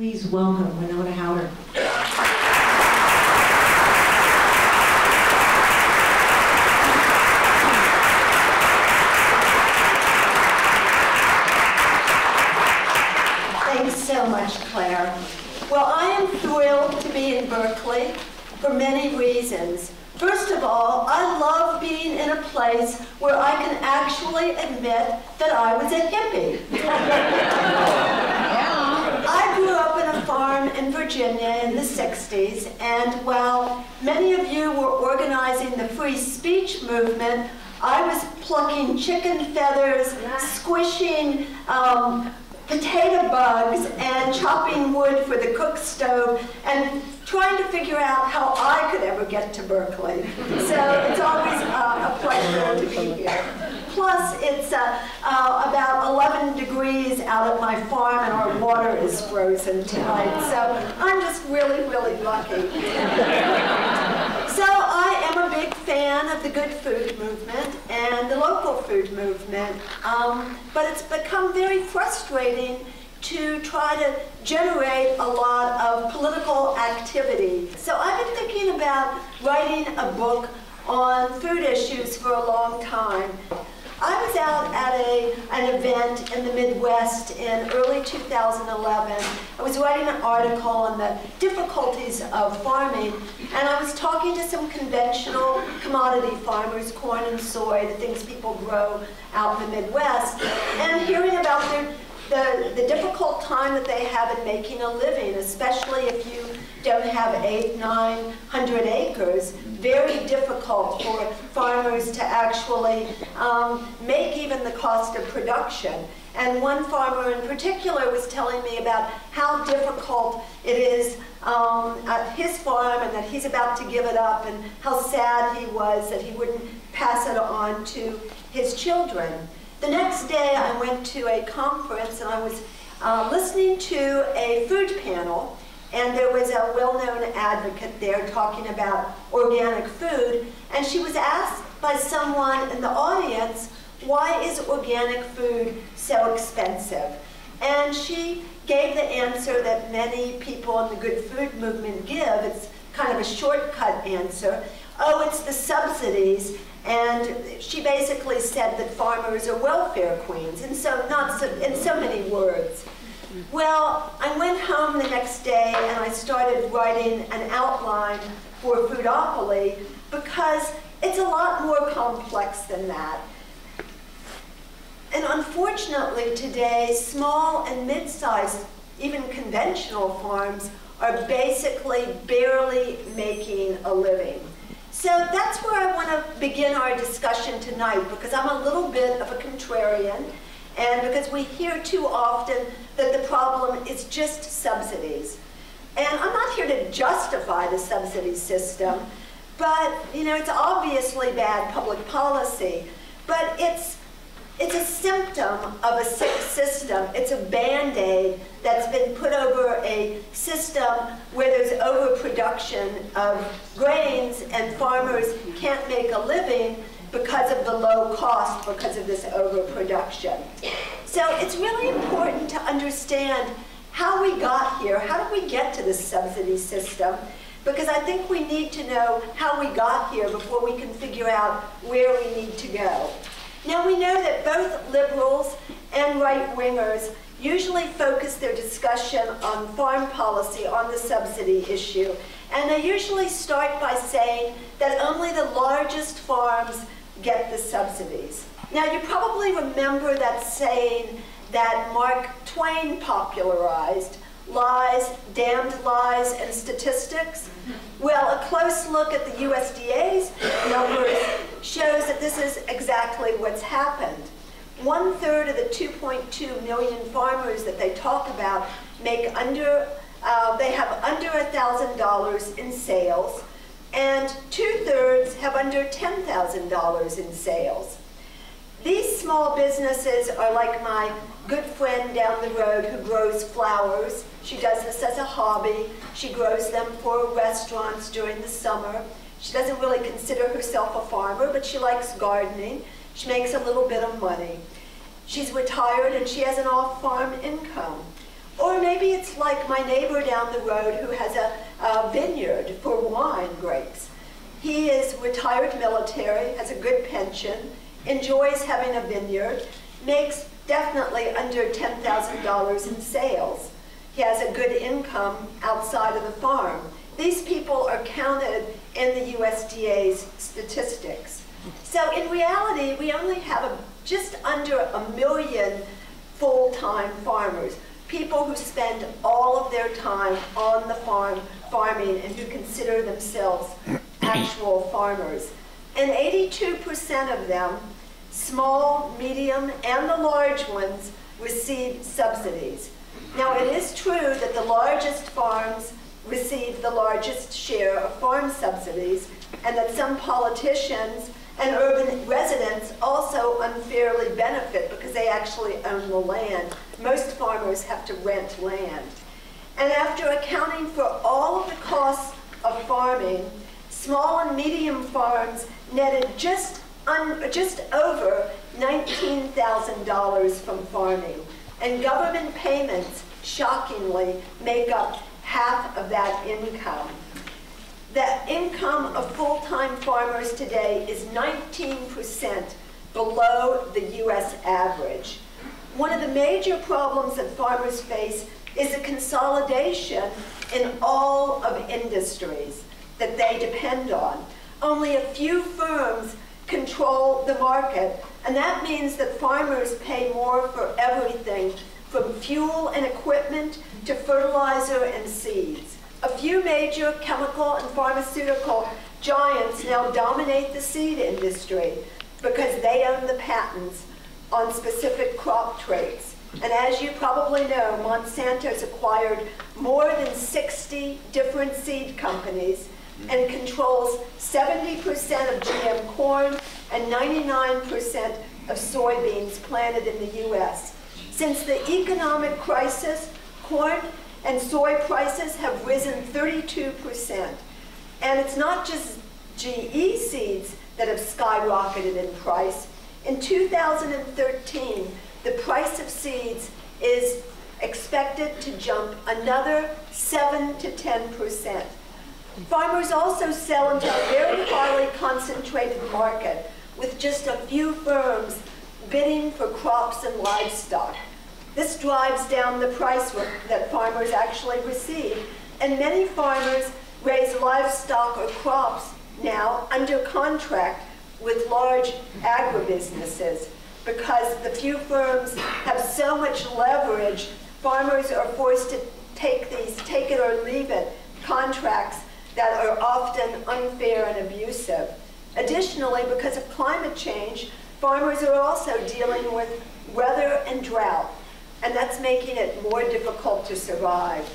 Please welcome Wenonah Hauter. Thanks so much, Claire. Well, I am thrilled to be in Berkeley for many reasons. First of all, I love being in a place where I can actually admit that I was a hippie. Up in a farm in Virginia in the 60s, and while many of you were organizing the free speech movement, I was plucking chicken feathers, squishing um, potato bugs and chopping wood for the cook stove and trying to figure out how I could ever get to Berkeley. So it's always uh, a pleasure to be here. Plus, it's uh, uh, about 11 degrees out at my farm and our water is frozen tonight. So I'm just really, really lucky. So I am a big fan of the good food movement and the local food movement, um, but it's become very frustrating to try to generate a lot of political activity. So I've been thinking about writing a book on food issues for a long time. I was out at a, an event in the Midwest in early 2011. I was writing an article on the difficulties of farming, and I was talking to some conventional commodity farmers, corn and soy, the things people grow out in the Midwest, and hearing about their the, the difficult time that they have in making a living, especially if you don't have eight, nine hundred acres, very difficult for farmers to actually um, make even the cost of production. And one farmer in particular was telling me about how difficult it is um, at his farm and that he's about to give it up and how sad he was that he wouldn't pass it on to his children. The next day I went to a conference and I was uh, listening to a food panel and there was a well-known advocate there talking about organic food and she was asked by someone in the audience, why is organic food so expensive? And she gave the answer that many people in the good food movement give. It's kind of a shortcut answer. Oh, it's the subsidies and she basically said that farmers are welfare queens, and so not so, in so many words. Well, I went home the next day and I started writing an outline for Foodopoly because it's a lot more complex than that. And unfortunately today, small and mid-sized, even conventional farms are basically barely making a living. So that's where I want to begin our discussion tonight because I'm a little bit of a contrarian and because we hear too often that the problem is just subsidies. And I'm not here to justify the subsidy system, but you know, it's obviously bad public policy, but it's it's a symptom of a sick system. It's a band-aid that's been put over a system where there's overproduction of grains and farmers can't make a living because of the low cost because of this overproduction. So it's really important to understand how we got here. How did we get to this subsidy system? Because I think we need to know how we got here before we can figure out where we need to go. Now we know that both liberals and right-wingers usually focus their discussion on farm policy on the subsidy issue. And they usually start by saying that only the largest farms get the subsidies. Now you probably remember that saying that Mark Twain popularized, lies, damned lies, and statistics? Well, a close look at the USDA's numbers shows that this is exactly what's happened. One third of the 2.2 million farmers that they talk about make under, uh, they have under $1,000 in sales, and two thirds have under $10,000 in sales. These small businesses are like my good friend down the road who grows flowers. She does this as a hobby. She grows them for restaurants during the summer. She doesn't really consider herself a farmer, but she likes gardening. She makes a little bit of money. She's retired and she has an off-farm income. Or maybe it's like my neighbor down the road who has a, a vineyard for wine grapes. He is retired military, has a good pension, enjoys having a vineyard, makes definitely under $10,000 in sales. He has a good income outside of the farm. These people are counted in the USDA's statistics. So in reality, we only have a, just under a million full-time farmers, people who spend all of their time on the farm farming and who consider themselves actual farmers. And 82% of them, small, medium, and the large ones, receive subsidies. Now, it is true that the largest farms receive the largest share of farm subsidies, and that some politicians and urban residents also unfairly benefit because they actually own the land. Most farmers have to rent land. And after accounting for all of the costs of farming, small and medium farms netted just, just over $19,000 from farming. And government payments, shockingly, make up half of that income. The income of full-time farmers today is 19% below the U.S. average. One of the major problems that farmers face is a consolidation in all of industries that they depend on. Only a few firms control the market, and that means that farmers pay more for everything, from fuel and equipment to fertilizer and seeds. A few major chemical and pharmaceutical giants now dominate the seed industry because they own the patents on specific crop traits. And as you probably know, Monsanto's acquired more than 60 different seed companies and controls 70% of GM corn and 99% of soybeans planted in the U.S. Since the economic crisis, corn and soy prices have risen 32%. And it's not just GE seeds that have skyrocketed in price. In 2013, the price of seeds is expected to jump another 7 to 10%. Farmers also sell into a very highly concentrated market with just a few firms bidding for crops and livestock. This drives down the price that farmers actually receive. And many farmers raise livestock or crops now under contract with large agribusinesses because the few firms have so much leverage, farmers are forced to take these take it or leave it contracts that are often unfair and abusive. Additionally, because of climate change, farmers are also dealing with weather and drought and that's making it more difficult to survive.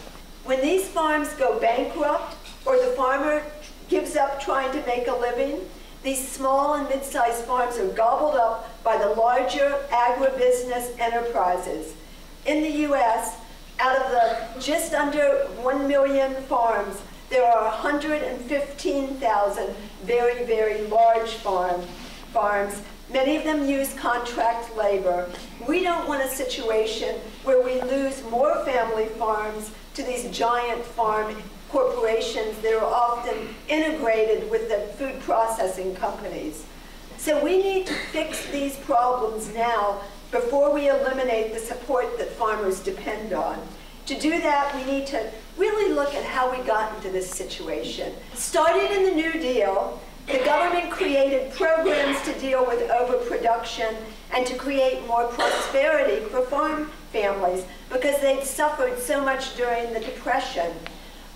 When these farms go bankrupt or the farmer gives up trying to make a living, these small and mid-sized farms are gobbled up by the larger agribusiness enterprises. In the U.S., out of the just under 1 million farms, there are 115,000 very, very large farm, farms Many of them use contract labor. We don't want a situation where we lose more family farms to these giant farm corporations that are often integrated with the food processing companies. So we need to fix these problems now before we eliminate the support that farmers depend on. To do that, we need to really look at how we got into this situation. Starting in the New Deal, the government created programs to deal with overproduction and to create more prosperity for farm families because they'd suffered so much during the Depression.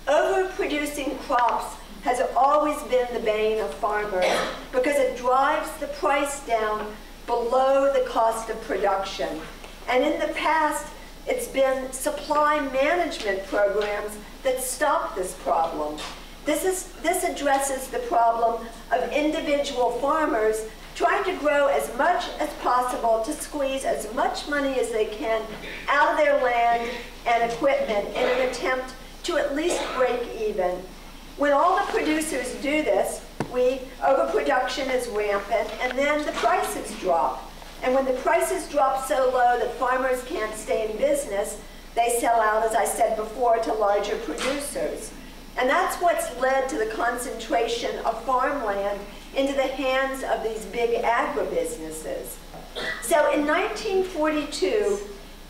Overproducing crops has always been the bane of farmers because it drives the price down below the cost of production. And in the past, it's been supply management programs that stop this problem. This, is, this addresses the problem of individual farmers trying to grow as much as possible to squeeze as much money as they can out of their land and equipment in an attempt to at least break even. When all the producers do this, we overproduction is rampant, and then the prices drop. And when the prices drop so low that farmers can't stay in business, They sell out, as I said before, to larger producers. And that's what's led to the concentration of farmland into the hands of these big agribusinesses. So in 1942,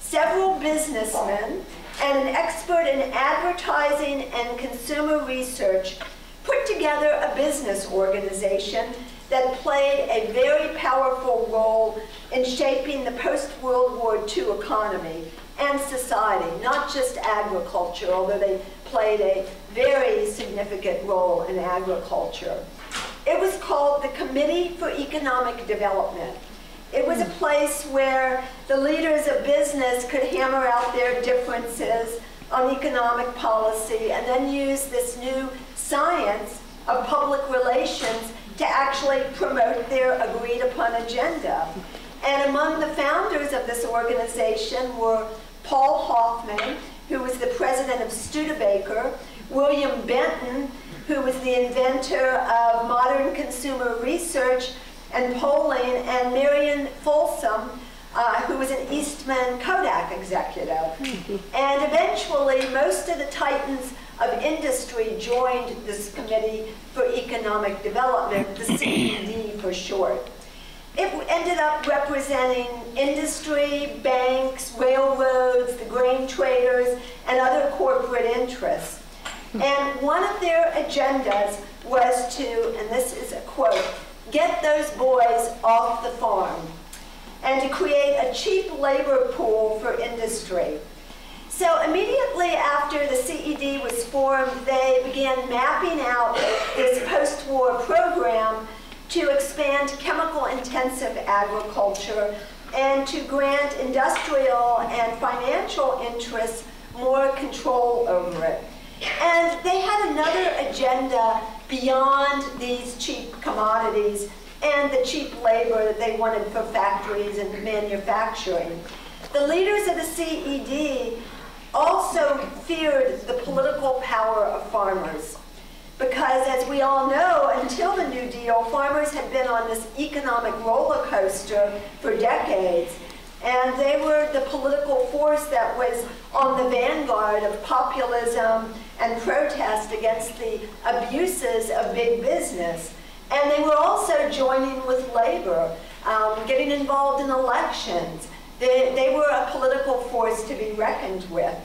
several businessmen and an expert in advertising and consumer research put together a business organization that played a very powerful role in shaping the post-World War II economy and society, not just agriculture, although they played a very significant role in agriculture. It was called the Committee for Economic Development. It was a place where the leaders of business could hammer out their differences on economic policy and then use this new science of public relations to actually promote their agreed upon agenda. And among the founders of this organization were Paul Hoffman, who was the president of Studebaker, William Benton, who was the inventor of modern consumer research and polling, and Marion Folsom, uh, who was an Eastman Kodak executive. and eventually, most of the titans of industry joined this Committee for Economic Development, the CED for short. It ended up representing industry, banks, railroads, the grain traders, and other corporate interests. And one of their agendas was to, and this is a quote, get those boys off the farm and to create a cheap labor pool for industry. So immediately after the CED was formed, they began mapping out this post-war program to expand chemical-intensive agriculture and to grant industrial and financial interests more control over it. And they had another agenda beyond these cheap commodities and the cheap labor that they wanted for factories and manufacturing. The leaders of the CED also feared the political power of farmers. Because as we all know, until the New Deal, farmers had been on this economic roller coaster for decades. And they were the political force that was on the vanguard of populism and protest against the abuses of big business. And they were also joining with labor, um, getting involved in elections. They, they were a political force to be reckoned with.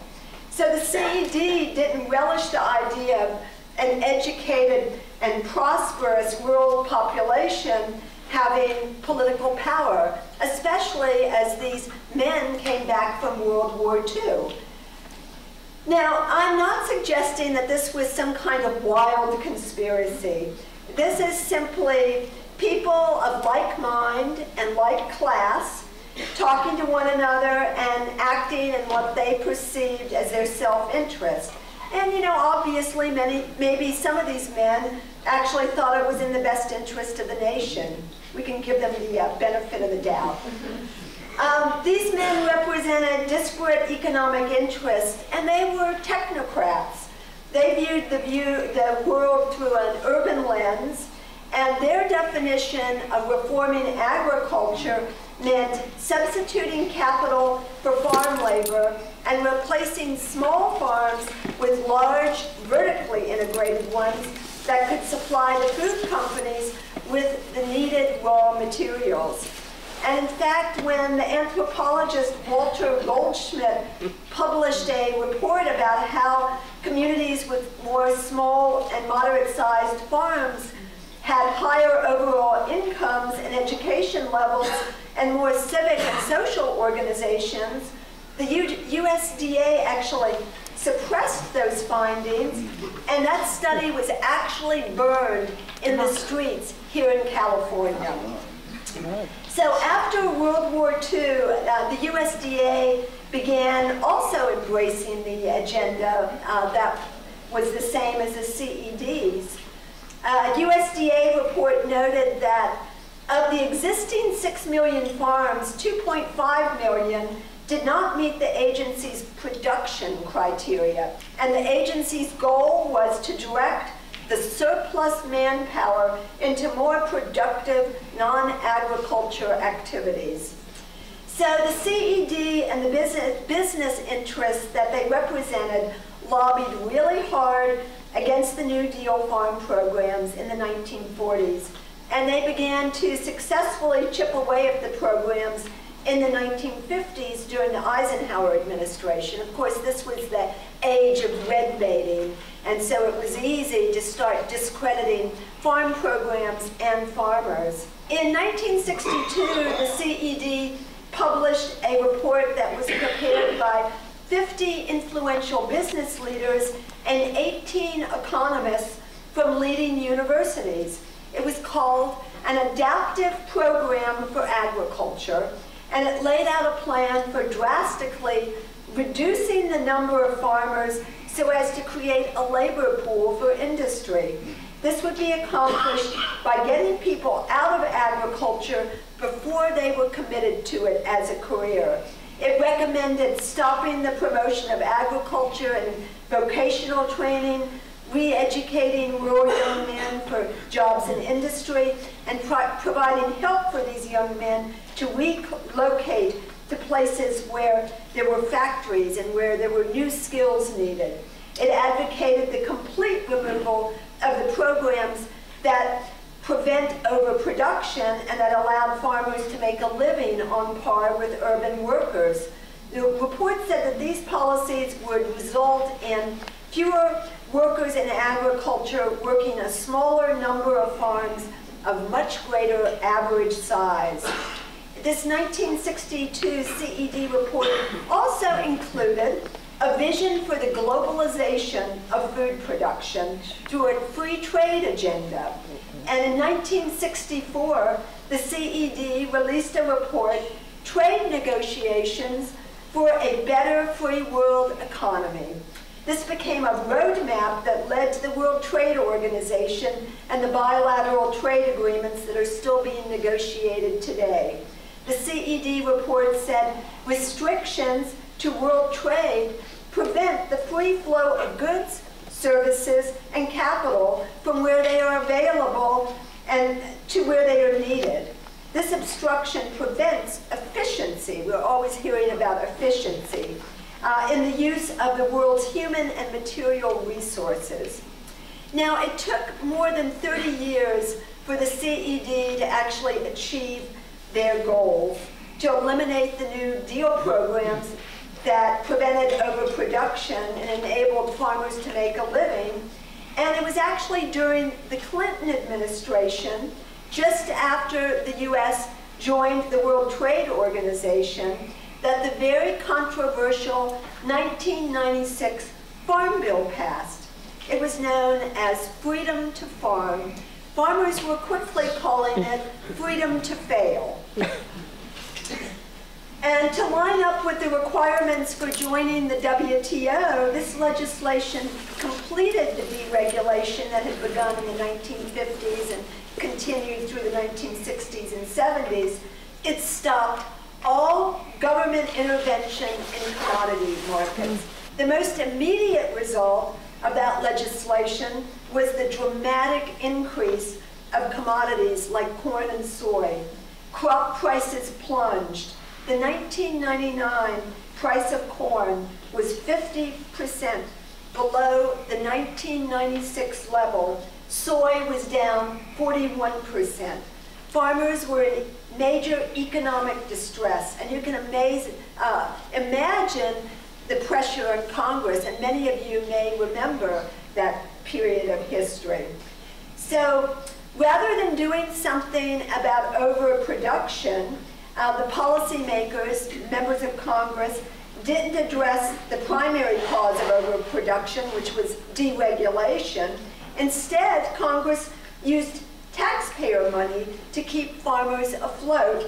So the CED didn't relish the idea of an educated and prosperous rural population having political power, especially as these men came back from World War II. Now, I'm not suggesting that this was some kind of wild conspiracy. This is simply people of like mind and like class talking to one another and acting in what they perceived as their self-interest. And you know, obviously, many, maybe some of these men actually thought it was in the best interest of the nation. We can give them the uh, benefit of the doubt. Um, these men represented disparate economic interests, and they were technocrats. They viewed the, view, the world through an urban lens, and their definition of reforming agriculture meant substituting capital for farm labor and replacing small farms with large, vertically integrated ones that could supply the food companies with the needed raw materials. And in fact, when the anthropologist Walter Goldschmidt published a report about how communities with more small and moderate-sized farms had higher overall incomes and education levels and more civic and social organizations, the U USDA actually suppressed those findings, and that study was actually burned in the streets here in California. So after World War II, uh, the USDA began also embracing the agenda uh, that was the same as the CEDs. Uh, a USDA report noted that of the existing 6 million farms, 2.5 million did not meet the agency's production criteria. And the agency's goal was to direct the surplus manpower into more productive non-agriculture activities. So the CED and the business, business interests that they represented lobbied really hard against the New Deal farm programs in the 1940s. And they began to successfully chip away at the programs in the 1950s during the Eisenhower administration. Of course, this was the age of red baiting, and so it was easy to start discrediting farm programs and farmers. In 1962, the CED published a report that was prepared by 50 influential business leaders and 18 economists from leading universities. It was called an adaptive program for agriculture, and it laid out a plan for drastically reducing the number of farmers so as to create a labor pool for industry. This would be accomplished by getting people out of agriculture before they were committed to it as a career. It recommended stopping the promotion of agriculture and vocational training, re-educating rural young men for jobs in industry, and pro providing help for these young men to relocate to places where there were factories and where there were new skills needed. It advocated the complete removal of the programs that prevent overproduction and that allowed farmers to make a living on par with urban workers. The report said that these policies would result in fewer workers in agriculture working a smaller number of farms of much greater average size. This 1962 CED report also included a vision for the globalization of food production through a free trade agenda. And in 1964, the CED released a report, Trade Negotiations for a Better Free World Economy. This became a roadmap that led to the World Trade Organization and the bilateral trade agreements that are still being negotiated today. The CED report said restrictions to world trade prevent the free flow of goods, services, and capital from where they are available and to where they are needed. This obstruction prevents efficiency. We're always hearing about efficiency uh, in the use of the world's human and material resources. Now, it took more than 30 years for the CED to actually achieve their goals, to eliminate the New Deal programs that prevented overproduction and enabled farmers to make a living. And it was actually during the Clinton administration, just after the U.S. joined the World Trade Organization, that the very controversial 1996 Farm Bill passed. It was known as Freedom to Farm. Farmers were quickly calling it Freedom to Fail. And to line up with the requirements for joining the WTO, this legislation completed the deregulation that had begun in the 1950s and continued through the 1960s and 70s. It stopped all government intervention in commodity markets. The most immediate result of that legislation was the dramatic increase of commodities like corn and soy. Crop prices plunged the 1999 price of corn was 50% below the 1996 level. Soy was down 41%. Farmers were in major economic distress, and you can amaze, uh, imagine the pressure on Congress, and many of you may remember that period of history. So rather than doing something about overproduction, uh, the policymakers, members of Congress, didn't address the primary cause of overproduction, which was deregulation. Instead, Congress used taxpayer money to keep farmers afloat.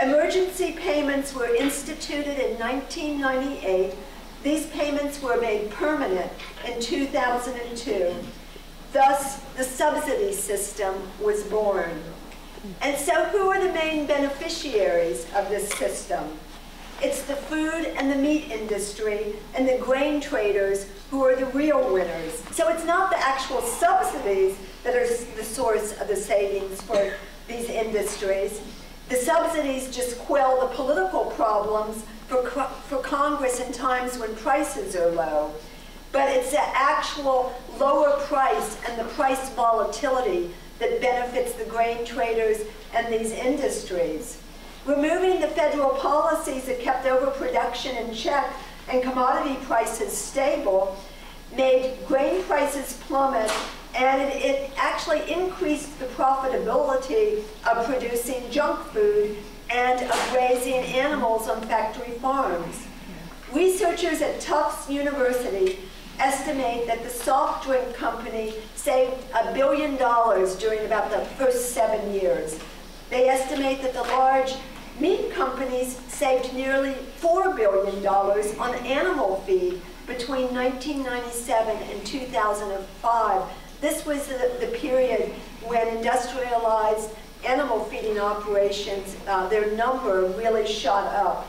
Emergency payments were instituted in 1998. These payments were made permanent in 2002. Thus, the subsidy system was born. And so who are the main beneficiaries of this system? It's the food and the meat industry and the grain traders who are the real winners. So it's not the actual subsidies that are the source of the savings for these industries. The subsidies just quell the political problems for, for Congress in times when prices are low. But it's the actual lower price and the price volatility that benefits the grain traders and these industries. Removing the federal policies that kept overproduction in check and commodity prices stable made grain prices plummet and it, it, actually increased the profitability of producing junk food and of raising animals on factory farms. Researchers at Tufts University estimate that the soft drink company saved a billion dollars during about the first seven years. They estimate that the large meat companies saved nearly $4 billion on animal feed between 1997 and 2005. This was the, the period when industrialized animal feeding operations, uh, their number really shot up.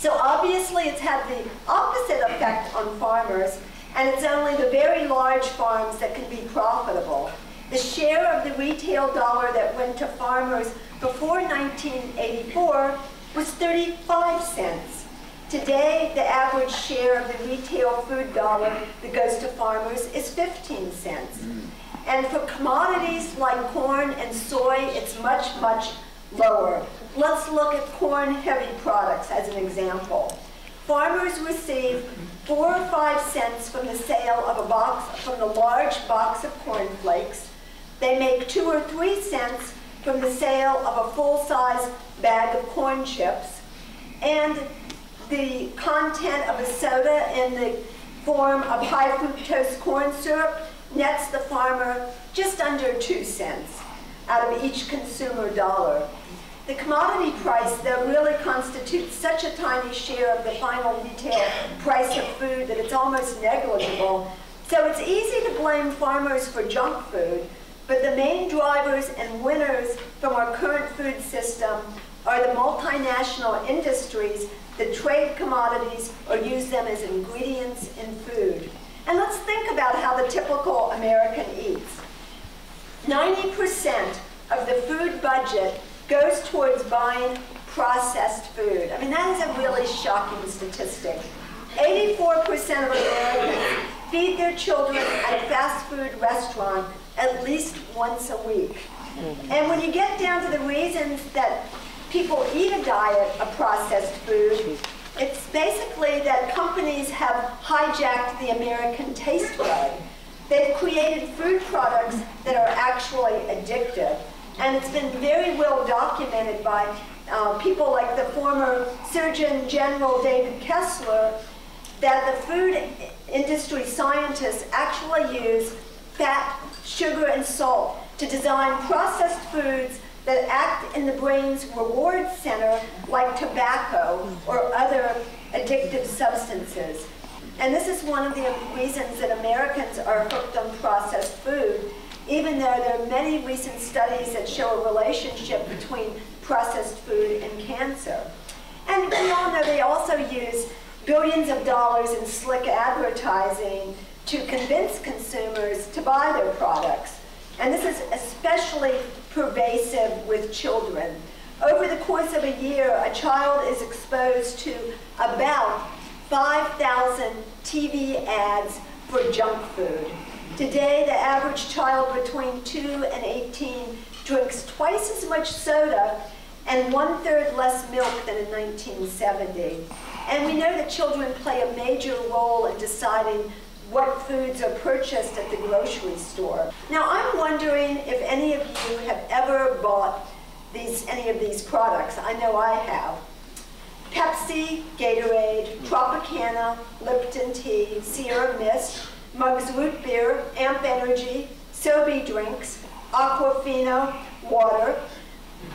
So obviously it's had the opposite effect on farmers, and it's only the very large farms that can be profitable. The share of the retail dollar that went to farmers before 1984 was 35 cents. Today, the average share of the retail food dollar that goes to farmers is 15 cents. Mm. And for commodities like corn and soy, it's much, much lower. Let's look at corn-heavy products as an example. Farmers receive four or five cents from the sale of a box, from the large box of corn flakes. They make two or three cents from the sale of a full-size bag of corn chips. And the content of a soda in the form of high fructose corn syrup nets the farmer just under two cents out of each consumer dollar. The commodity price, though, really constitutes such a tiny share of the final retail price of food that it's almost negligible. So it's easy to blame farmers for junk food, but the main drivers and winners from our current food system are the multinational industries that trade commodities or use them as ingredients in food. And let's think about how the typical American eats. 90% of the food budget goes towards buying processed food. I mean, that is a really shocking statistic. 84% of Americans feed their children at a fast food restaurant at least once a week. And when you get down to the reasons that people eat a diet of processed food, it's basically that companies have hijacked the American taste bud. They've created food products that are actually addictive. And it's been very well documented by uh, people like the former Surgeon General David Kessler that the food industry scientists actually use fat, sugar, and salt to design processed foods that act in the brain's reward center like tobacco or other addictive substances. And this is one of the reasons that Americans are hooked on processed food, even though there are many recent studies that show a relationship between processed food and cancer. And we all know they also use billions of dollars in slick advertising to convince consumers to buy their products. And this is especially pervasive with children. Over the course of a year, a child is exposed to about 5,000 TV ads for junk food. Today, the average child between 2 and 18 drinks twice as much soda and one-third less milk than in 1970. And we know that children play a major role in deciding what foods are purchased at the grocery store. Now, I'm wondering if any of you have ever bought these, any of these products. I know I have. Pepsi, Gatorade, Tropicana, Lipton Tea, Sierra Mist, Mugs Root Beer, Amp Energy, Sobe Drinks, Aquafina, Water,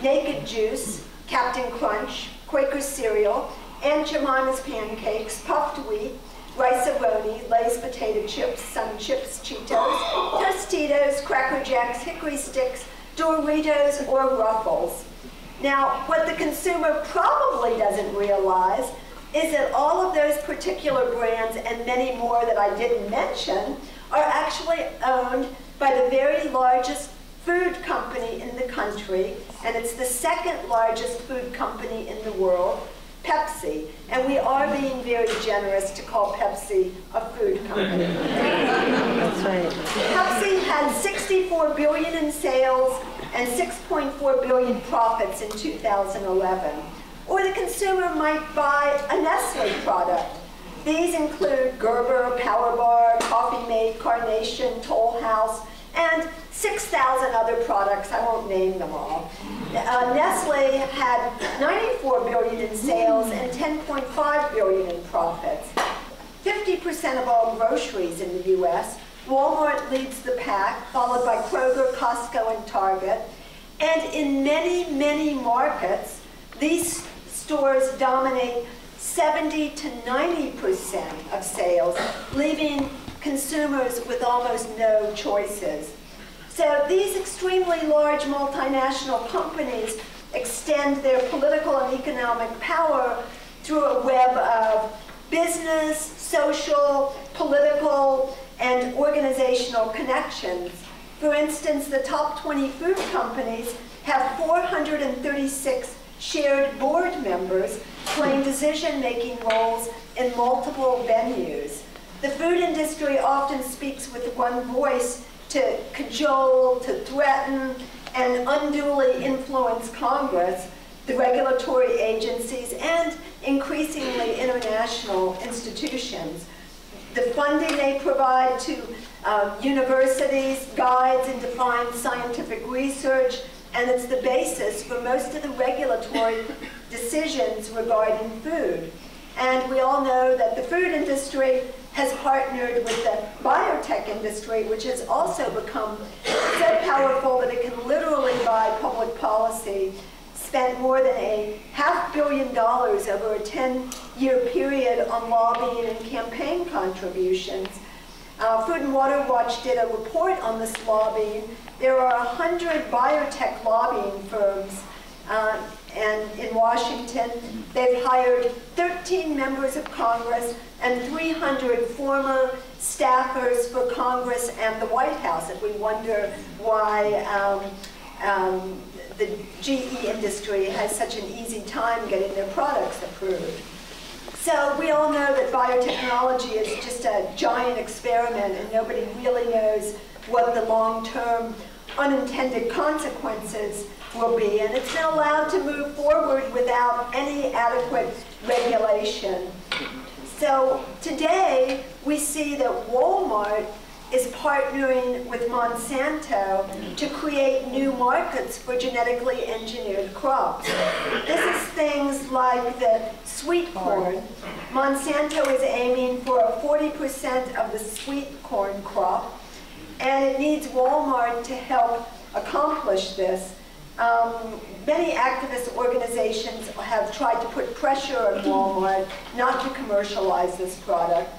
Naked Juice, Captain Crunch, Quaker Cereal, Aunt Jemima's Pancakes, Puffed Wheat, Rice-A-Roni, Lay's Potato Chips, Sun Chips, Cheetos, Tostitos, Cracker Jacks, Hickory Sticks, Doritos, or Ruffles. Now, what the consumer probably doesn't realize is that all of those particular brands and many more that I didn't mention are actually owned by the very largest food company in the country, and it's the second largest food company in the world, Pepsi. And we are being very generous to call Pepsi a food company. That's right. Pepsi had 64 billion in sales and 6.4 billion profits in 2011. Or the consumer might buy a Nestle product. These include Gerber, Powerbar, Coffee Mate, Carnation, Toll House, and 6,000 other products. I won't name them all. Uh, Nestle had 94 billion in sales and 10.5 billion in profits. 50% of all groceries in the U.S. Walmart leads the pack, followed by Kroger, Costco, and Target. And in many, many markets, these stores dominate 70 to 90% of sales, leaving consumers with almost no choices. So these extremely large multinational companies extend their political and economic power through a web of business, social, political, and organizational connections. For instance, the top 20 food companies have 436 shared board members playing decision-making roles in multiple venues. The food industry often speaks with one voice to cajole, to threaten, and unduly influence Congress, the regulatory agencies, and increasingly international institutions. The funding they provide to uh, universities guides and defines scientific research, and it's the basis for most of the regulatory decisions regarding food. And we all know that the food industry has partnered with the biotech industry, which has also become so powerful that it can literally, by public policy, spent more than a half billion dollars over a 10-year period on lobbying and campaign contributions. Uh, Food and Water Watch did a report on this lobbying. There are 100 biotech lobbying firms uh, and in Washington. They've hired 13 members of Congress and 300 former staffers for Congress and the White House. If we wonder why um, um, the GE industry has such an easy time getting their products approved. So we all know that biotechnology is just a giant experiment and nobody really knows what the long-term unintended consequences will be. And it's been allowed to move forward without any adequate regulation. So today we see that Walmart is partnering with Monsanto to create new markets for genetically engineered crops. This is things like the sweet corn. Monsanto is aiming for 40% of the sweet corn crop, and it needs Walmart to help accomplish this. Um, many activist organizations have tried to put pressure on Walmart not to commercialize this product.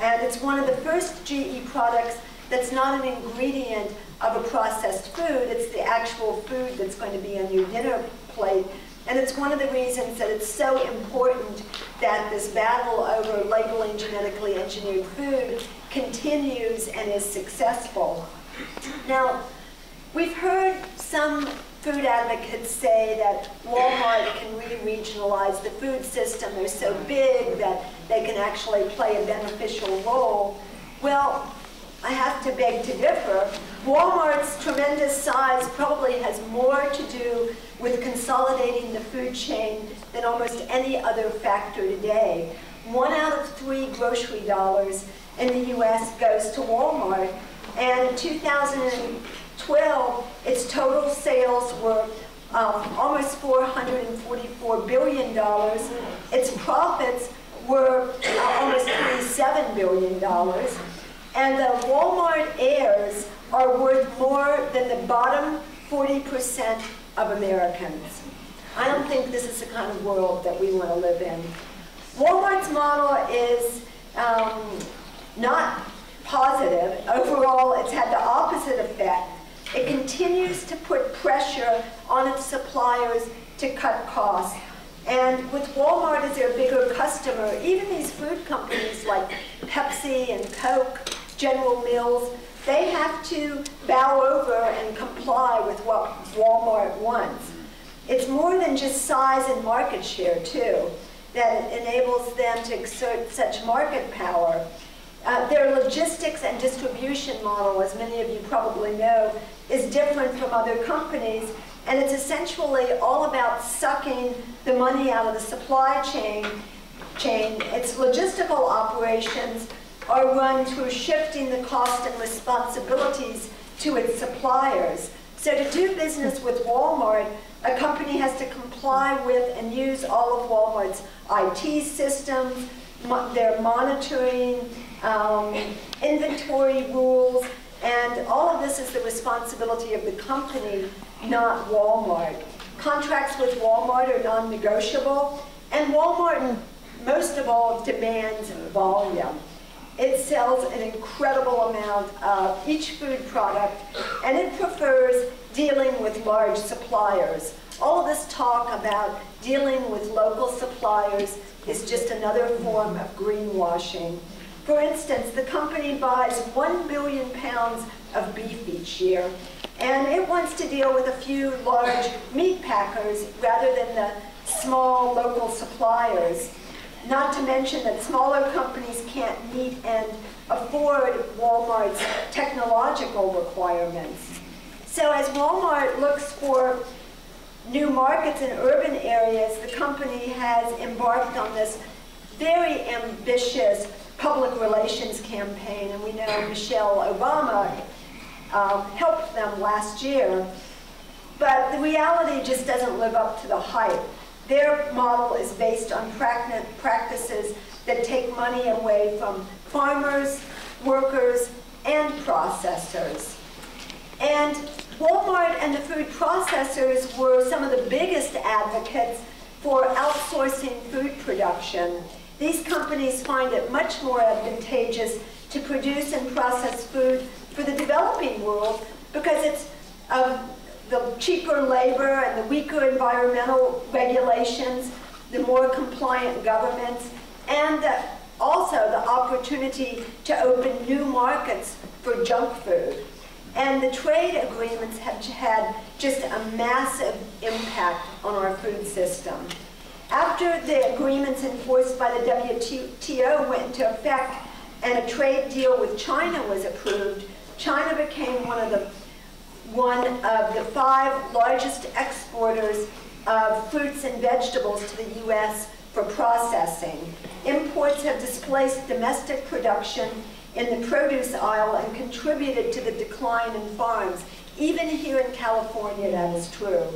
And it's one of the first GE products that's not an ingredient of a processed food. It's the actual food that's going to be on your dinner plate. And it's one of the reasons that it's so important that this battle over labeling genetically engineered food continues and is successful. Now, we've heard some food advocates say that Walmart can re-regionalize the food system. They're so big that they can actually play a beneficial role. Well, I have to beg to differ. Walmart's tremendous size probably has more to do with consolidating the food chain than almost any other factor today. One out of three grocery dollars in the U.S. goes to Walmart. And in 2012, its total sales were um, almost $444 billion. Its profits were uh, almost $27 billion. And the Walmart heirs are worth more than the bottom 40% of Americans. I don't think this is the kind of world that we want to live in. Walmart's model is um, not positive. Overall, it's had the opposite effect. It continues to put pressure on its suppliers to cut costs. And with Walmart as their bigger customer, even these food companies like Pepsi and Coke, General Mills, they have to bow over and comply with what Walmart wants. It's more than just size and market share, too, that enables them to exert such market power. Uh, their logistics and distribution model, as many of you probably know, is different from other companies, and it's essentially all about sucking the money out of the supply chain. chain. Its logistical operations are run through shifting the cost and responsibilities to its suppliers. So to do business with Walmart, a company has to comply with and use all of Walmart's IT systems, mo their monitoring, um, inventory rules, and all of this is the responsibility of the company, not Walmart. Contracts with Walmart are non-negotiable, and Walmart, most of all, demands volume. It sells an incredible amount of each food product, and it prefers dealing with large suppliers. All this talk about dealing with local suppliers is just another form of greenwashing. For instance, the company buys 1 billion pounds of beef each year, and it wants to deal with a few large meat packers rather than the small local suppliers. Not to mention that smaller companies can't meet and afford Walmart's technological requirements. So as Walmart looks for new markets in urban areas, the company has embarked on this very ambitious public relations campaign, and we know Michelle Obama um, helped them last year. But the reality just doesn't live up to the hype. Their model is based on practices that take money away from farmers, workers, and processors. And Walmart and the food processors were some of the biggest advocates for outsourcing food production. These companies find it much more advantageous to produce and process food for the developing world because it's um, the cheaper labor and the weaker environmental regulations, the more compliant governments, and uh, also the opportunity to open new markets for junk food. And the trade agreements have had just a massive impact on our food system. After the agreements enforced by the WTO went into effect and a trade deal with China was approved, China became one of the one of the five largest exporters of fruits and vegetables to the U.S. for processing. Imports have displaced domestic production in the produce aisle and contributed to the decline in farms. Even here in California, that is true.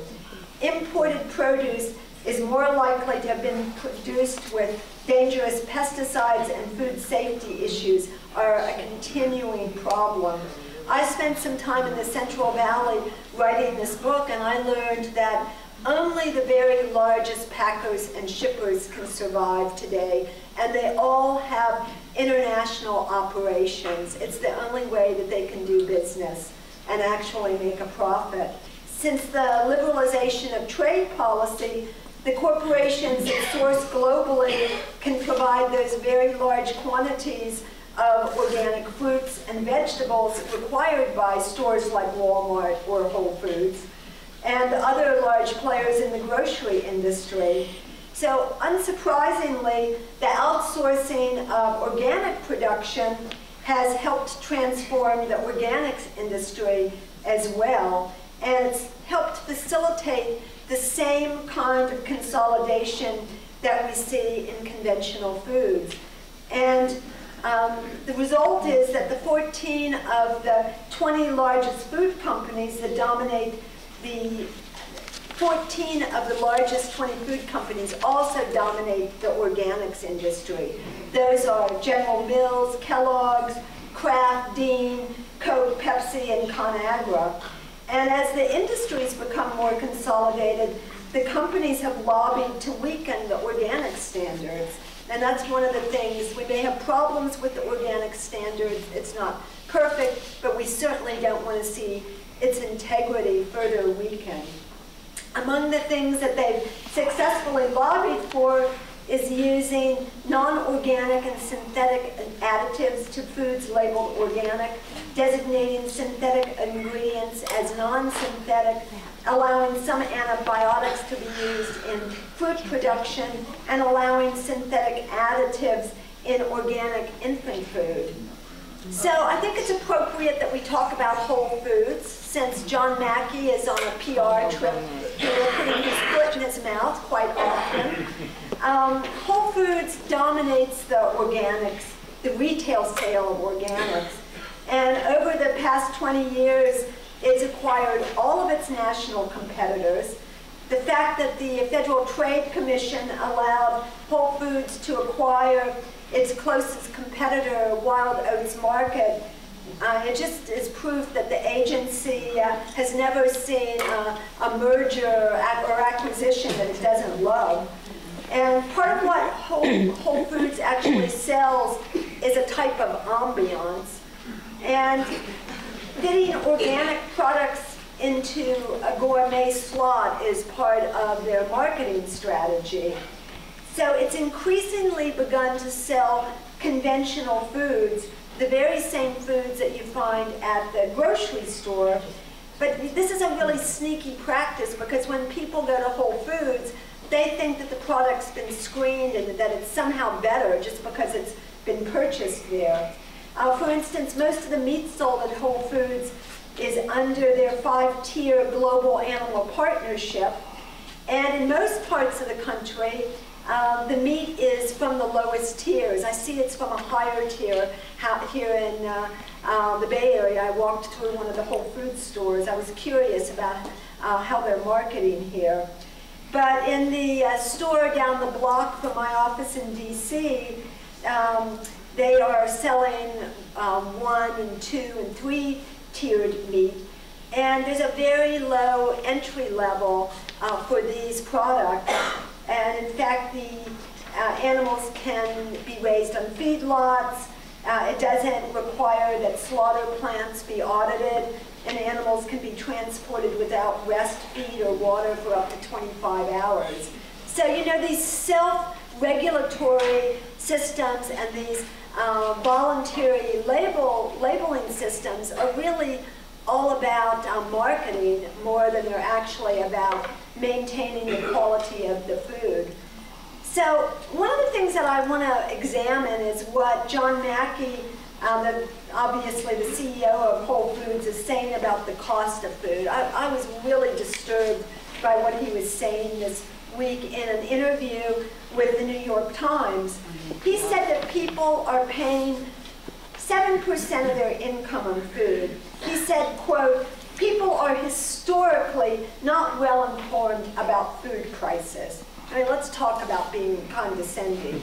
Imported produce is more likely to have been produced with dangerous pesticides and food safety issues are a continuing problem. I spent some time in the Central Valley writing this book and I learned that only the very largest packers and shippers can survive today and they all have international operations. It's the only way that they can do business and actually make a profit. Since the liberalization of trade policy, the corporations that source globally can provide those very large quantities of organic fruits and vegetables required by stores like Walmart or Whole Foods and other large players in the grocery industry. So unsurprisingly, the outsourcing of organic production has helped transform the organics industry as well, and it's helped facilitate the same kind of consolidation that we see in conventional foods. And um, the result is that the 14 of the 20 largest food companies that dominate the 14 of the largest 20 food companies also dominate the organics industry. Those are General Mills, Kellogg's, Kraft, Dean, Coke, Pepsi, and ConAgra. And as the industries become more consolidated, the companies have lobbied to weaken the organic standards. And that's one of the things, we may have problems with the organic standards, it's not perfect, but we certainly don't want to see its integrity further weakened. Among the things that they've successfully lobbied for is using non-organic and synthetic additives to foods labeled organic, designating synthetic ingredients as non-synthetic, allowing some antibiotics to be used in food production, and allowing synthetic additives in organic infant food. So I think it's appropriate that we talk about Whole Foods since John Mackey is on a PR trip here, putting his foot in his mouth quite often. Um, Whole Foods dominates the organics, the retail sale of organics. And over the past 20 years, it's acquired all of its national competitors. The fact that the Federal Trade Commission allowed Whole Foods to acquire its closest competitor, Wild Oats Market, uh, it just is proof that the agency uh, has never seen uh, a merger or acquisition that it doesn't love. And part of what Whole, Whole Foods actually sells is a type of ambiance. And fitting organic products into a gourmet slot is part of their marketing strategy. So it's increasingly begun to sell conventional foods, the very same foods that you find at the grocery store. But this is a really sneaky practice because when people go to Whole Foods, they think that the product's been screened and that it's somehow better just because it's been purchased there. Uh, for instance, most of the meat sold at Whole Foods is under their five-tier global animal partnership. And in most parts of the country, um, the meat is from the lowest tiers. I see it's from a higher tier here in uh, uh, the Bay Area. I walked through one of the Whole Foods stores. I was curious about uh, how they're marketing here. But in the uh, store down the block from my office in DC, um, they are selling um, one and two and three tiered meat. And there's a very low entry level uh, for these products. And in fact, the uh, animals can be raised on feedlots. Uh, it doesn't require that slaughter plants be audited, and animals can be transported without rest feed or water for up to 25 hours. So, you know, these self-regulatory systems and these uh, voluntary label, labeling systems are really all about um, marketing more than they're actually about maintaining the quality of the food. So one of the things that I want to examine is what John Mackey, um, the, obviously the CEO of Whole Foods, is saying about the cost of food. I, I was really disturbed by what he was saying this week in an interview with the New York Times. He said that people are paying 7% of their income on food. He said, quote, people are historically not well informed about food prices. I mean, let's talk about being condescending.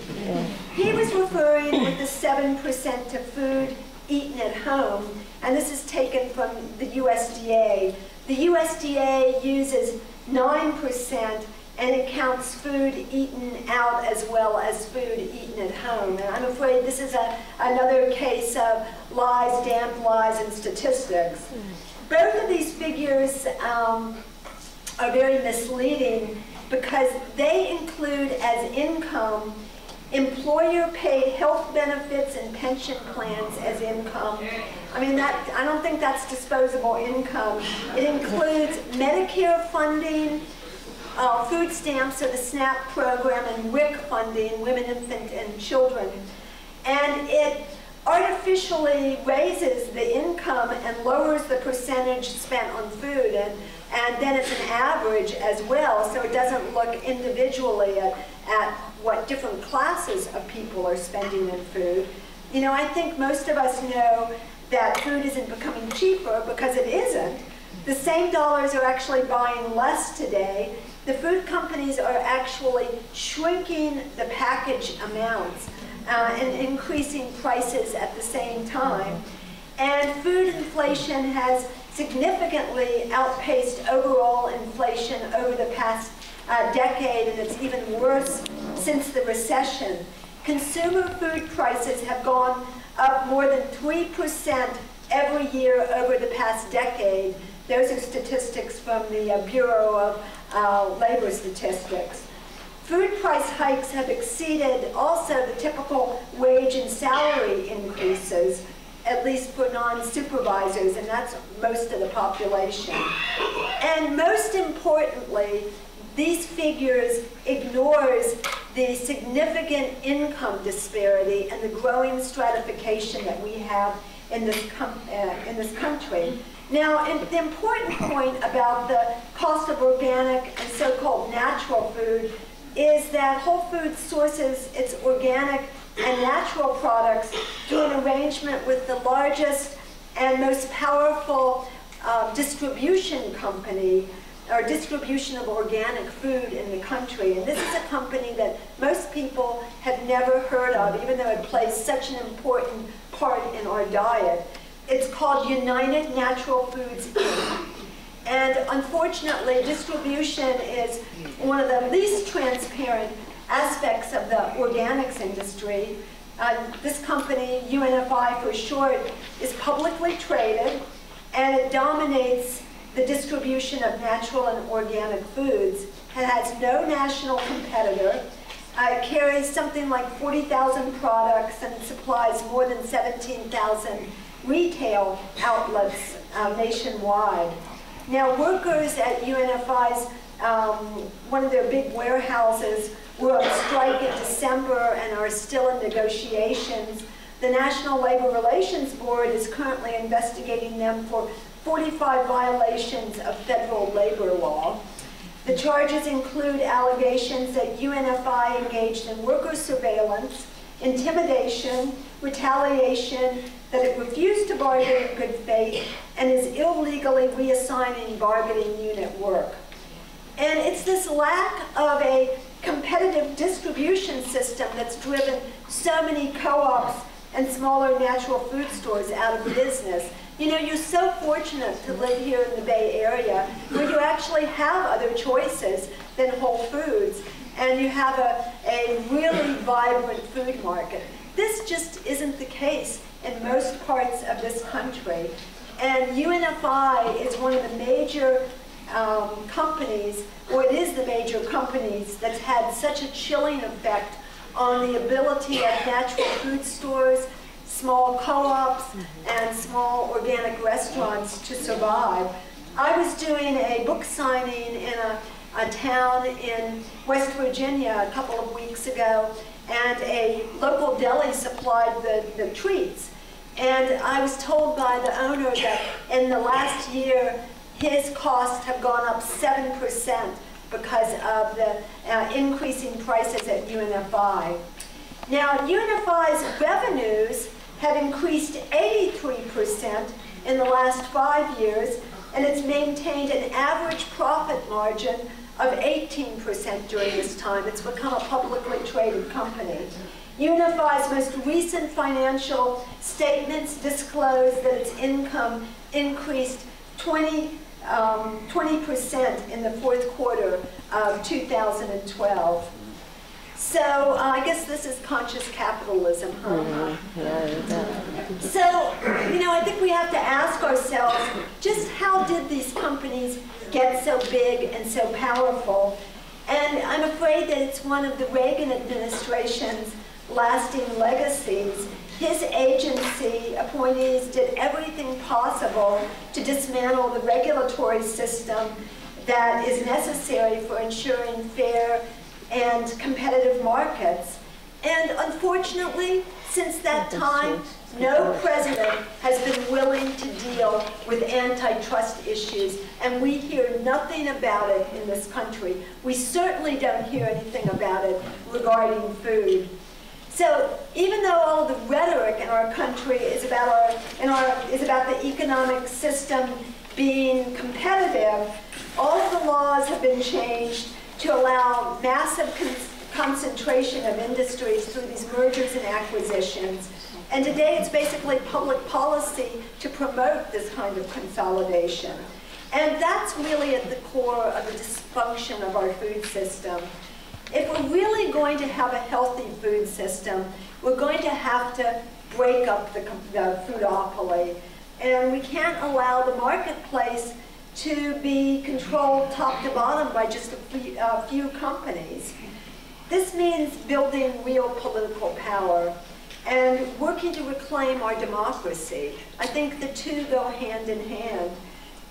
He was referring with the 7% to food eaten at home, and this is taken from the USDA. The USDA uses 9% and it counts food eaten out as well as food eaten at home. And I'm afraid this is a, another case of lies, damp lies, and statistics. Both of these figures um, are very misleading because they include as income employer-paid health benefits and pension plans as income. I mean, that I don't think that's disposable income. It includes Medicare funding, uh, food stamps or the SNAP program and WIC funding, women, infant, and children. And it artificially raises the income and lowers the percentage spent on food. And, and then it's an average as well, so it doesn't look individually at, at what different classes of people are spending in food. You know, I think most of us know that food isn't becoming cheaper because it isn't. The same dollars are actually buying less today, the food companies are actually shrinking the package amounts uh, and increasing prices at the same time. And food inflation has significantly outpaced overall inflation over the past uh, decade, and it's even worse since the recession. Consumer food prices have gone up more than 3% every year over the past decade. Those are statistics from the uh, Bureau of uh, labor statistics. Food price hikes have exceeded also the typical wage and salary increases, at least for non-supervisors, and that's most of the population. And most importantly, these figures ignores the significant income disparity and the growing stratification that we have in this, uh, in this country. Now, the important point about the cost of organic and so-called natural food is that Whole Foods sources its organic and natural products through an arrangement with the largest and most powerful uh, distribution company or distribution of organic food in the country. And this is a company that most people have never heard of, even though it plays such an important part in our diet. It's called United Natural Foods And unfortunately, distribution is one of the least transparent aspects of the organics industry. Uh, this company, UNFI for short, is publicly traded and it dominates the distribution of natural and organic foods. It has no national competitor. Uh, it carries something like 40,000 products and supplies more than 17,000 retail outlets uh, nationwide. Now, workers at UNFI's, um, one of their big warehouses, were on strike in December and are still in negotiations. The National Labor Relations Board is currently investigating them for 45 violations of federal labor law. The charges include allegations that UNFI engaged in worker surveillance, intimidation, retaliation, that it refused to bargain in good faith, and is illegally reassigning bargaining unit work. And it's this lack of a competitive distribution system that's driven so many co-ops and smaller natural food stores out of business. You know, you're so fortunate to live here in the Bay Area where you actually have other choices than Whole Foods and you have a, a really vibrant food market. This just isn't the case in most parts of this country. And UNFI is one of the major um, companies, or it is the major companies that's had such a chilling effect on the ability of natural food stores, small co-ops, and small organic restaurants to survive. I was doing a book signing in a, a town in West Virginia a couple of weeks ago, and a local deli supplied the, the treats. And I was told by the owner that in the last year, his costs have gone up 7% because of the uh, increasing prices at UNFI. Now, UNFI's revenues have increased 83% in the last five years, and it's maintained an average profit margin of 18% during this time. It's become a publicly traded company. UNFI's most recent financial statements disclose that its income increased 20 um, 20% in the fourth quarter of 2012. So uh, I guess this is conscious capitalism, huh? Mm -hmm. So, you know, I think we have to ask ourselves, just how did these companies get so big and so powerful? And I'm afraid that it's one of the Reagan administration's lasting legacies his agency appointees did everything possible to dismantle the regulatory system that is necessary for ensuring fair and competitive markets. And unfortunately, since that time, no president has been willing to deal with antitrust issues, and we hear nothing about it in this country. We certainly don't hear anything about it regarding food. So even though all the rhetoric in our country is about our, in our, is about the economic system being competitive, all of the laws have been changed to allow massive con concentration of industries through these mergers and acquisitions. And today it's basically public policy to promote this kind of consolidation. And that's really at the core of the dysfunction of our food system. If we're really going to have a healthy food system, we're going to have to break up the, the foodopoly. And we can't allow the marketplace to be controlled top to bottom by just a few, few companies. This means building real political power and working to reclaim our democracy. I think the two go hand in hand.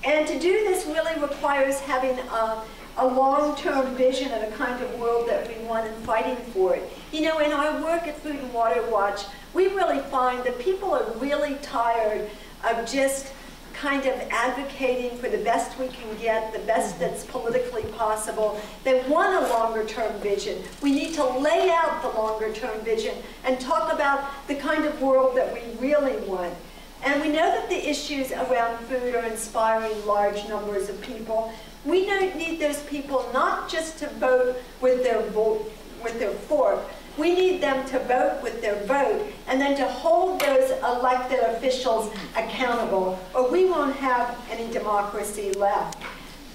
And to do this really requires having a, a long-term vision of the kind of world that we want and fighting for it. You know, in our work at Food and Water Watch, we really find that people are really tired of just kind of advocating for the best we can get, the best mm-hmm. that's politically possible. They want a longer term vision. We need to lay out the longer term vision and talk about the kind of world that we really want. And we know that the issues around food are inspiring large numbers of people. We don't need those people not just to vote with their vote, with their fork, we need them to vote with their vote and then to hold those elected officials accountable or we won't have any democracy left.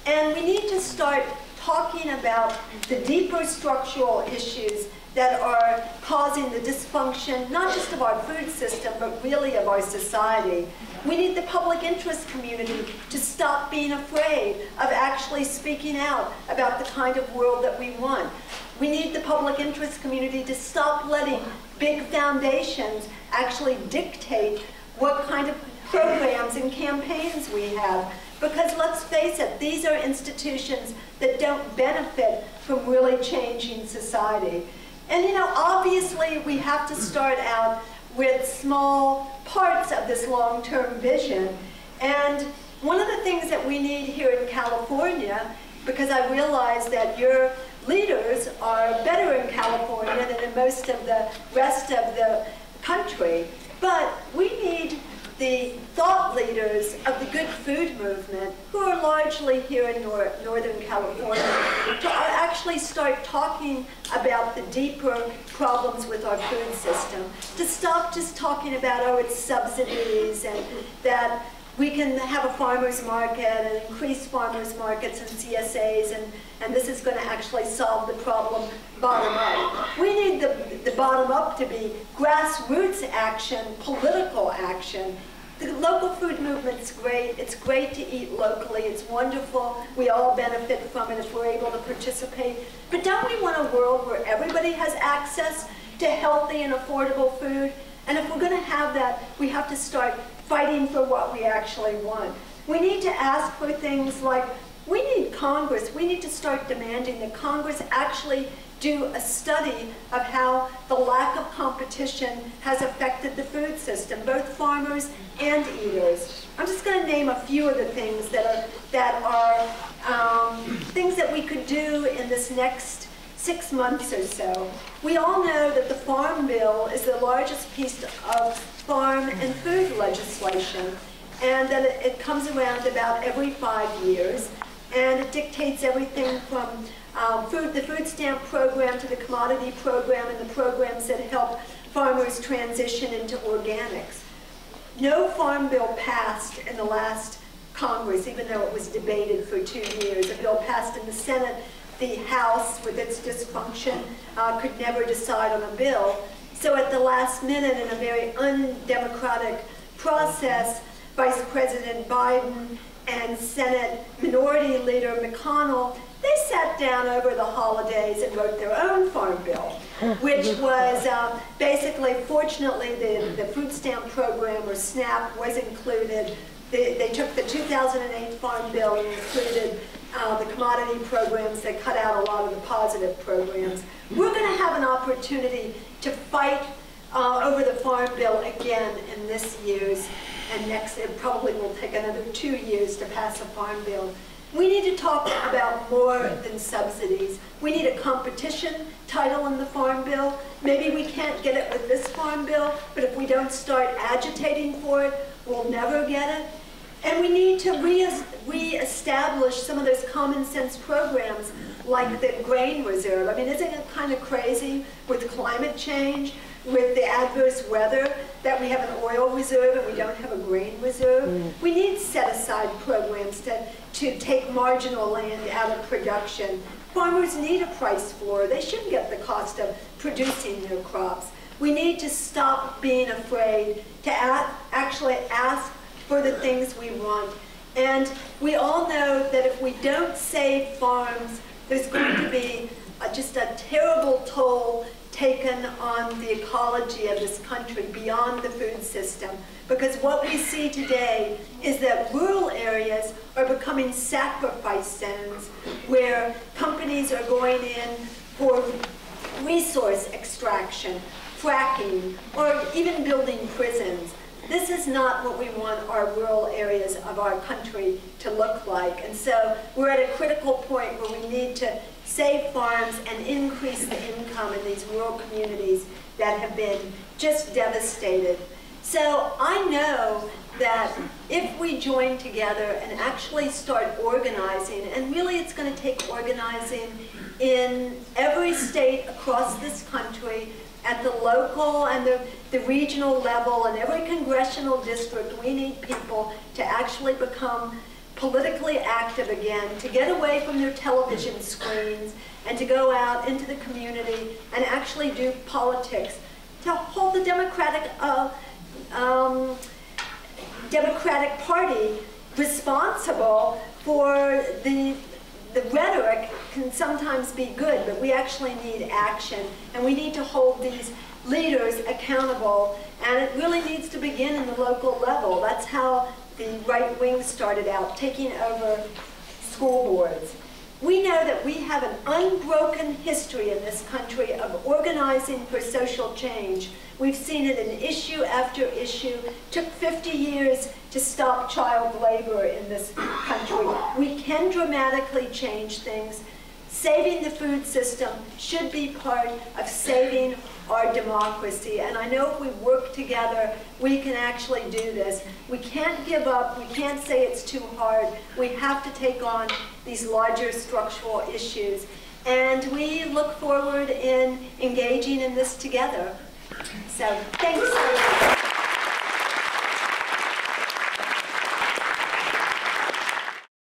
And we need to start talking about the deeper structural issues that are causing the dysfunction, not just of our food system, but really of our society. We need the public interest community to stop being afraid of actually speaking out about the kind of world that we want. We need the public interest community to stop letting big foundations actually dictate what kind of programs and campaigns we have. Because let's face it, these are institutions that don't benefit from really changing society. And you know, obviously we have to start out with small parts of this long-term vision. And one of the things that we need here in California, because I realize that your leaders are better in California than in most of the rest of the country, but we need the thought leaders of the good food movement, who are largely here in nor Northern California, to actually start talking about the deeper problems with our food system. To stop just talking about, oh, it's subsidies and that we can have a farmer's market and increase farmers markets and CSAs and, and this is going to actually solve the problem bottom up. We need the, the bottom up to be grassroots action, political action. The local food movement's great. It's great to eat locally. It's wonderful. We all benefit from it if we're able to participate. But don't we want a world where everybody has access to healthy and affordable food? And if we're going to have that, we have to start fighting for what we actually want. We need to ask for things like, we need Congress, we need to start demanding that Congress actually do a study of how the lack of competition has affected the food system, both farmers and eaters. I'm just going to name a few of the things that are, that are um, things that we could do in this next six months or so. We all know that the Farm Bill is the largest piece of farm and food legislation, and that it, comes around about every five years, and it dictates everything from um, food, the food stamp program to the commodity program and the programs that help farmers transition into organics. No farm bill passed in the last Congress, even though it was debated for two years. A bill passed in the Senate. The House, with its dysfunction, uh, could never decide on a bill. So at the last minute, in a very undemocratic process, Vice President Biden and Senate Minority Leader McConnell, they sat down over the holidays and wrote their own farm bill, which was um, basically, fortunately, the, the food stamp program, or SNAP, was included. They, they took the 2008 farm bill and included uh, the commodity programs that cut out a lot of the positive programs. We're going to have an opportunity to fight uh, over the farm bill again in this year's and next, it probably will take another two years to pass a farm bill. We need to talk about more than subsidies. We need a competition title in the Farm Bill. Maybe we can't get it with this Farm Bill, but if we don't start agitating for it, we'll never get it. And we need to re-establish some of those common sense programs like the grain reserve. I mean, isn't it kind of crazy with climate change? with the adverse weather that we have an oil reserve and we don't have a grain reserve. Mm. We need set-aside programs to, to take marginal land out of production. Farmers need a price floor. They shouldn't get the cost of producing their crops. We need to stop being afraid to actually ask for the things we want. And we all know that if we don't save farms, there's going to be uh, just a terrible toll taken on the ecology of this country beyond the food system. Because what we see today is that rural areas are becoming sacrifice zones where companies are going in for resource extraction, fracking, or even building prisons. This is not what we want our rural areas of our country to look like. And so we're at a critical point where we need to save farms and increase the income in these rural communities that have been just devastated. So I know that if we join together and actually start organizing, and really it's going to take organizing in every state across this country, at the local and the, the regional level, and every congressional district, we need people to actually become politically active again, to get away from their television screens, and to go out into the community and actually do politics, to hold the Democratic uh, um, Democratic Party responsible for the the rhetoric can sometimes be good, but we actually need action, and we need to hold these leaders accountable, and it really needs to begin in the local level. That's how the right wing started out, taking over school boards. We know that we have an unbroken history in this country of organizing for social change. We've seen it in issue after issue. Took 50 years to stop child labor in this country. We can dramatically change things. Saving the food system should be part of saving our democracy. And I know if we work together, we can actually do this. We can't give up. We can't say it's too hard. We have to take on these larger structural issues. And we look forward in engaging in this together. So thanks.